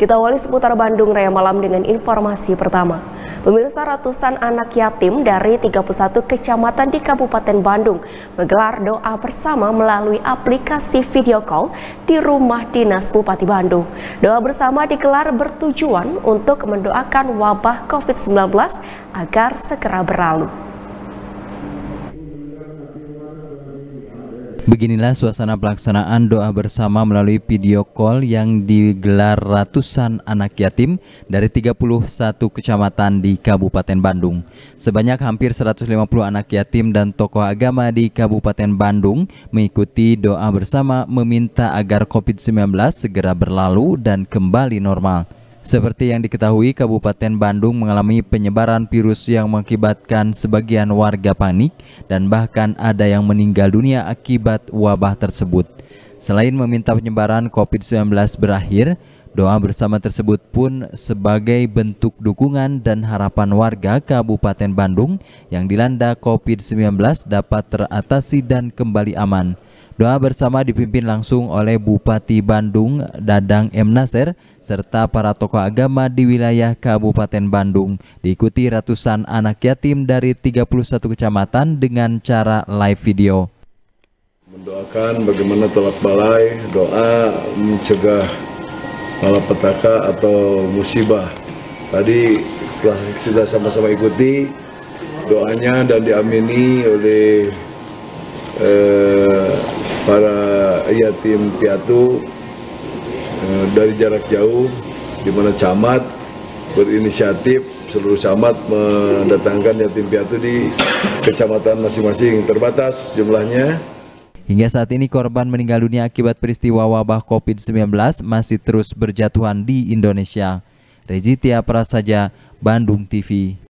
Kita awali seputar Bandung Raya Malam dengan informasi pertama. Pemirsa ratusan anak yatim dari 31 kecamatan di Kabupaten Bandung menggelar doa bersama melalui aplikasi video call di rumah dinas Bupati Bandung. Doa bersama digelar bertujuan untuk mendoakan wabah COVID-19 agar segera berlalu. Beginilah suasana pelaksanaan doa bersama melalui video call yang digelar ratusan anak yatim dari 31 kecamatan di Kabupaten Bandung. Sebanyak hampir 150 anak yatim dan tokoh agama di Kabupaten Bandung mengikuti doa bersama meminta agar COVID-19 segera berlalu dan kembali normal. Seperti yang diketahui, Kabupaten Bandung mengalami penyebaran virus yang mengakibatkan sebagian warga panik dan bahkan ada yang meninggal dunia akibat wabah tersebut. Selain meminta penyebaran COVID-19 berakhir, doa bersama tersebut pun sebagai bentuk dukungan dan harapan warga Kabupaten Bandung yang dilanda COVID-19 dapat teratasi dan kembali aman. Doa bersama dipimpin langsung oleh Bupati Bandung Dadang M. Nasir serta para tokoh agama di wilayah Kabupaten Bandung. Diikuti ratusan anak yatim dari 31 kecamatan dengan cara live video. Mendoakan bagaimana tolak balai, doa mencegah malapetaka atau musibah. Tadi telah kita sama-sama ikuti doanya dan diamini oleh eh, para yatim piatu eh, dari jarak jauh di mana camat berinisiatif seluruh camat mendatangkan yatim piatu di kecamatan masing-masing terbatas jumlahnya. Hingga saat ini korban meninggal dunia akibat peristiwa wabah COVID-19 masih terus berjatuhan di Indonesia. Rezitia Prasaja, Bandung TV.